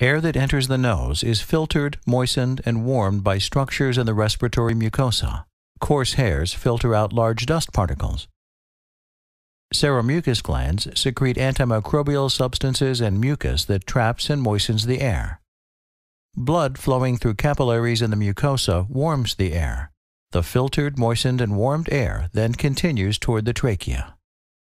Air that enters the nose is filtered, moistened, and warmed by structures in the respiratory mucosa. Coarse hairs filter out large dust particles. Seromucous glands secrete antimicrobial substances and mucus that traps and moistens the air. Blood flowing through capillaries in the mucosa warms the air. The filtered, moistened, and warmed air then continues toward the trachea.